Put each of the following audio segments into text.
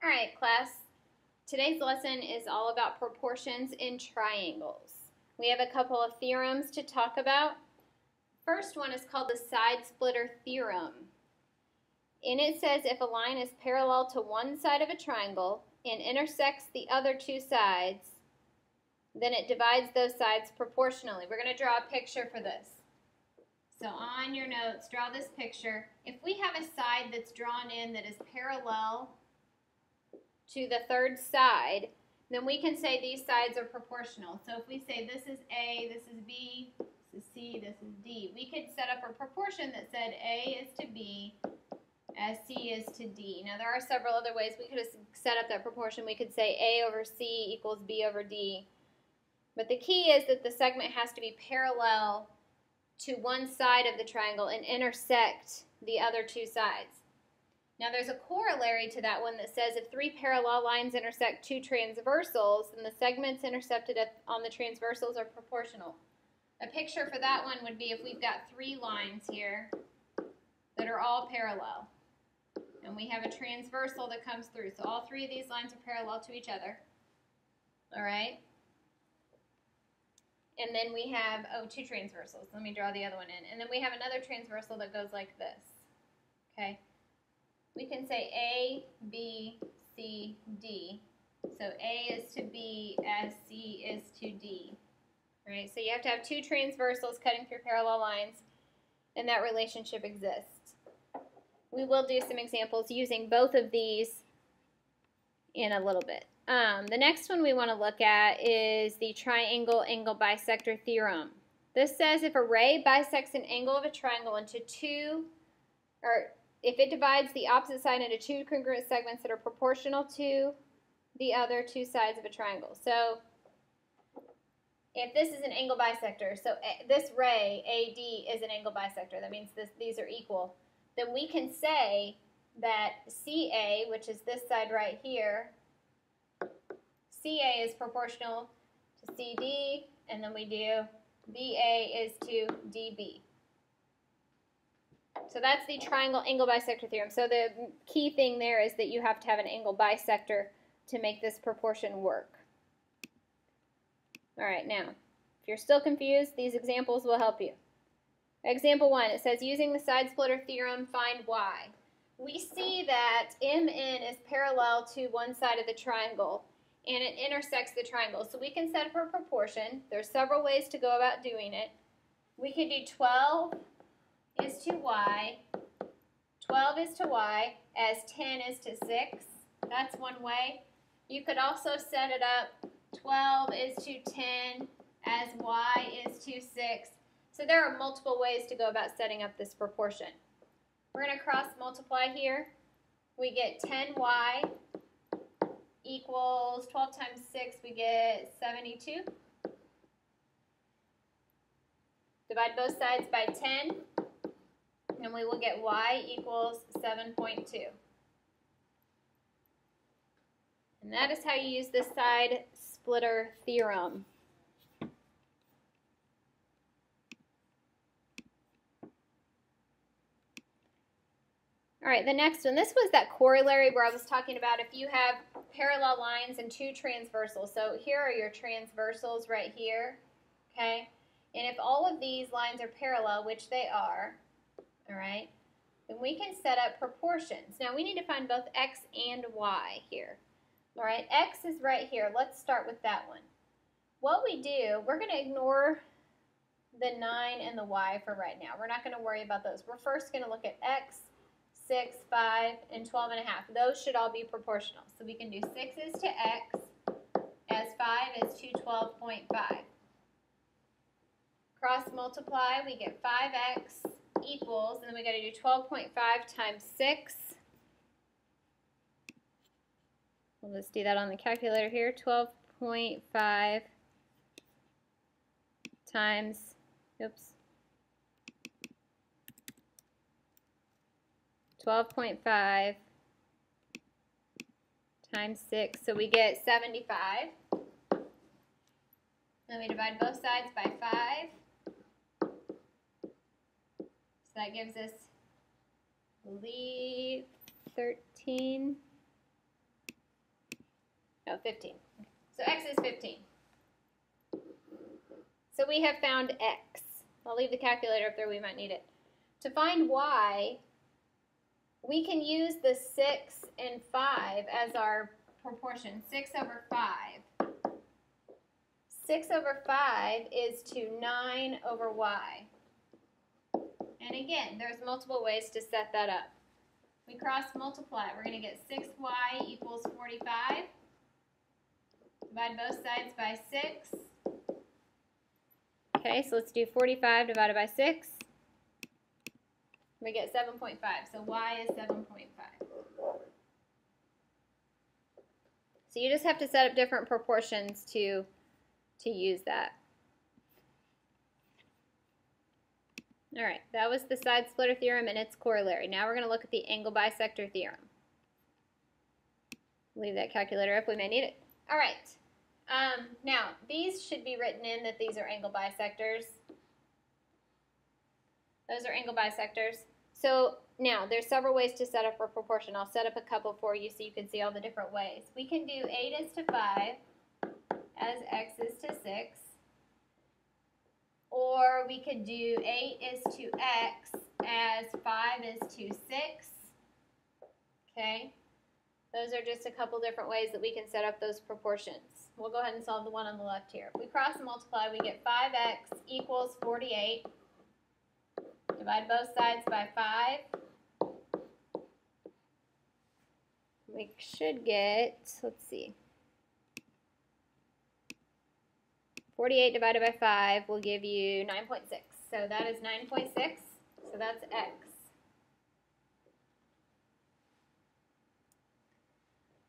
All right, class. Today's lesson is all about proportions in triangles. We have a couple of theorems to talk about. First one is called the side splitter theorem. And it says if a line is parallel to one side of a triangle and intersects the other two sides, then it divides those sides proportionally. We're going to draw a picture for this. So on your notes, draw this picture. If we have a side that's drawn in that is parallel to the third side, then we can say these sides are proportional. So if we say this is A, this is B, this is C, this is D, we could set up a proportion that said A is to B as C is to D. Now there are several other ways we could have set up that proportion. We could say A over C equals B over D. But the key is that the segment has to be parallel to one side of the triangle and intersect the other two sides. Now there's a corollary to that one that says if three parallel lines intersect two transversals, then the segments intercepted on the transversals are proportional. A picture for that one would be if we've got three lines here that are all parallel. And we have a transversal that comes through. So all three of these lines are parallel to each other. All right? And then we have, oh, two transversals. Let me draw the other one in. And then we have another transversal that goes like this. Okay? We can say A, B, C, D. So A is to B as C is to D. Right? So you have to have two transversals cutting through parallel lines, and that relationship exists. We will do some examples using both of these in a little bit. Um, the next one we want to look at is the triangle angle bisector theorem. This says if a ray bisects an angle of a triangle into two, or if it divides the opposite side into two congruent segments that are proportional to the other two sides of a triangle. So if this is an angle bisector, so eh, this ray, AD, is an angle bisector, that means this, these are equal, then we can say that CA, which is this side right here, CA is proportional to CD, and then we do BA is to DB. So that's the triangle angle bisector theorem. So the key thing there is that you have to have an angle bisector to make this proportion work. All right, now, if you're still confused, these examples will help you. Example one, it says, using the side splitter theorem, find y. We see that MN is parallel to one side of the triangle, and it intersects the triangle. So we can set up a proportion. There's several ways to go about doing it. We could do 12 is to y, 12 is to y, as 10 is to 6. That's one way. You could also set it up 12 is to 10 as y is to 6. So there are multiple ways to go about setting up this proportion. We're going to cross multiply here. We get 10y equals 12 times 6, we get 72. Divide both sides by 10 and we will get y equals 7.2. And that is how you use the side splitter theorem. All right, the next one. This was that corollary where I was talking about if you have parallel lines and two transversals. So here are your transversals right here, okay? And if all of these lines are parallel, which they are, all right? Then we can set up proportions. Now we need to find both x and y here. All right, x is right here. Let's start with that one. What we do, we're going to ignore the 9 and the y for right now. We're not going to worry about those. We're first going to look at x, 6, 5, and 12 and a half. Those should all be proportional. So we can do 6 is to x as 5 is to 12.5. Cross multiply, we get 5x equals, and then we got to do 12.5 times 6. We'll just do that on the calculator here. 12.5 times, oops, 12.5 times 6, so we get 75. Then we divide both sides by 5 that gives us, believe, 13. uh, 15. So x is 15. So we have found x. I'll leave the calculator up there, we might need it. To find y, we can use the 6 and 5 as our proportion. 6 over 5. 6 over 5 is to 9 over y. And again, there's multiple ways to set that up. We cross multiply. We're going to get 6y equals 45. Divide both sides by 6. Okay, so let's do 45 divided by 6. We get 7.5. So y is 7.5. So you just have to set up different proportions to, to use that. All right, that was the side splitter theorem and its corollary. Now we're going to look at the angle bisector theorem. Leave that calculator up, we may need it. All right, um, now these should be written in that these are angle bisectors. Those are angle bisectors. So now there's several ways to set up a proportion. I'll set up a couple for you so you can see all the different ways. We can do 8 is to 5 as x is to 6. Or we could do 8 is to x as 5 is to 6. Okay? Those are just a couple different ways that we can set up those proportions. We'll go ahead and solve the one on the left here. We cross multiply, we get 5x equals 48. Divide both sides by 5. We should get, let's see, 48 divided by 5 will give you 9.6. So that is 9.6. So that's x.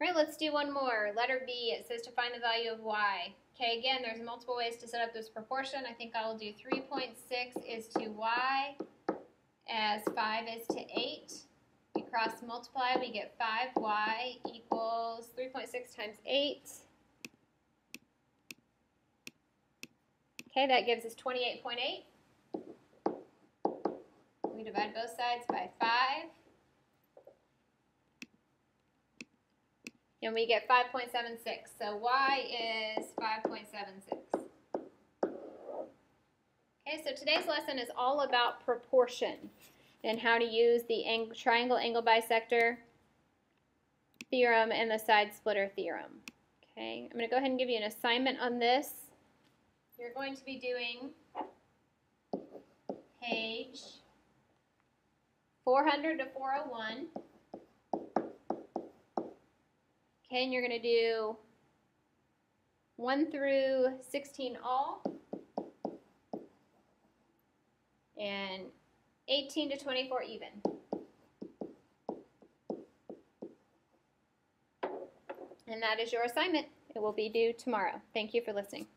All right, let's do one more. Letter B, it says to find the value of y. Okay, again, there's multiple ways to set up this proportion. I think I'll do 3.6 is to y as 5 is to 8. We cross multiply, we get 5y equals 3.6 times 8. Okay, that gives us 28.8. We divide both sides by 5. And we get 5.76. So y is 5.76. Okay, so today's lesson is all about proportion and how to use the ang triangle angle bisector theorem and the side splitter theorem. Okay, I'm going to go ahead and give you an assignment on this. You're going to be doing page 400 to 401. Okay, and you're going to do 1 through 16 all and 18 to 24 even. And that is your assignment. It will be due tomorrow. Thank you for listening.